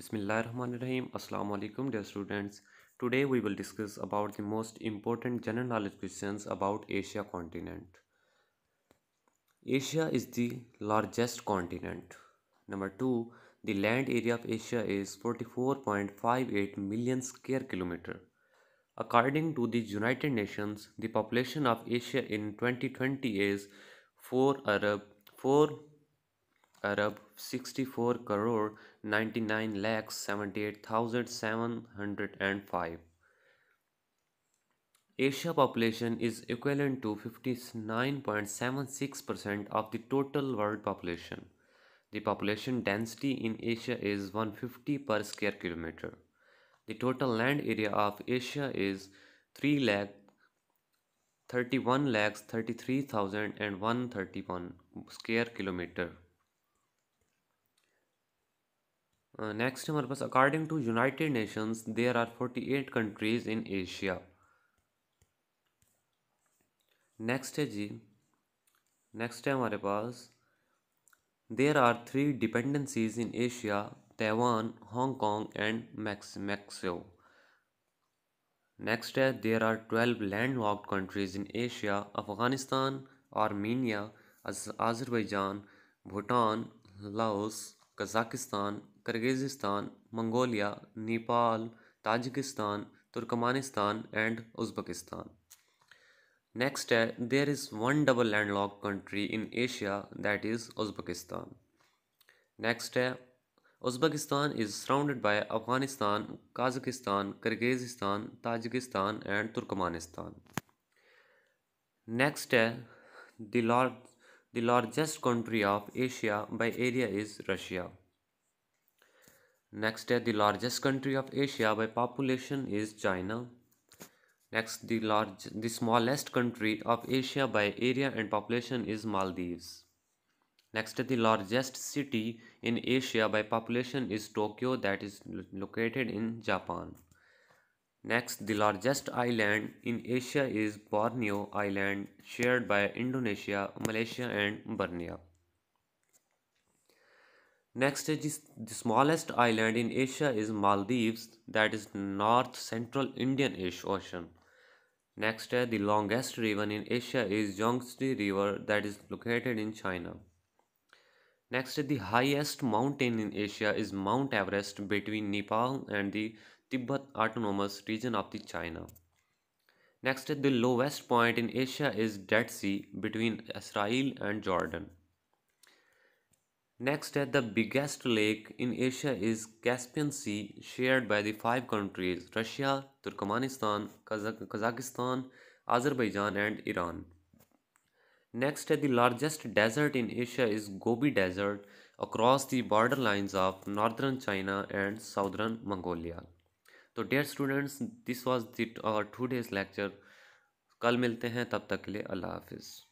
Bismillahirrahmanirrahim. Assalamu alaikum dear students. Today we will discuss about the most important general knowledge questions about Asia continent. Asia is the largest continent. Number 2. The land area of Asia is 44.58 million square kilometer. According to the United Nations, the population of Asia in 2020 is 4 Arab 4 Arab 64 crore 99 lakhs 78,705. Asia population is equivalent to 59.76% of the total world population. The population density in Asia is 150 per square kilometer. The total land area of Asia is 3 lakh 31 lakhs 33,131 square kilometer. Next हमारे पास according to United Nations there are forty eight countries in Asia next है जी. Next है हमारे पास there are three dependencies in Asia Taiwan Hong Kong and max Macau next है there are twelve landlocked countries in Asia Afghanistan Armenia Azerbaijan Bhutan Laos Kazakhstan Kyrgyzstan, Mongolia, Nepal, Tajikistan, Turkmenistan and Uzbekistan. Next है there is one double land lock country in Asia that is Uzbekistan. Next है, Uzbekistan is surrounded by Afghanistan, Kazakhstan, Kyrgyzstan, Tajikistan and Turkmenistan. Next है the large the largest country of Asia by area is Russia Next, uh, the largest country of Asia by population is China. Next, the large, the smallest country of Asia by area and population is Maldives. Next, the largest city in Asia by population is Tokyo that is located in Japan. Next, the largest island in Asia is Borneo Island shared by Indonesia, Malaysia and Brunei. Next is the smallest island in Asia is Maldives that is north central Indian Ocean. Next uh, the longest river in Asia is Yangtze River that is located in China. Next the highest mountain in Asia is Mount Everest between Nepal and the Tibet Autonomous Region of the China. Next the lowest point in Asia is Dead Sea between Israel and Jordan. Next, the biggest lake in Asia is Caspian Sea, shared by the five countries Russia, Turkmenistan, Kazakhstan, Azerbaijan, and Iran. Next, the largest desert in Asia is Gobi Desert across the borderlines of northern China and southern Mongolia. तो students this was the our two days lecture कल मिलते हैं तब तक के लिए अल्लाह हाफिज़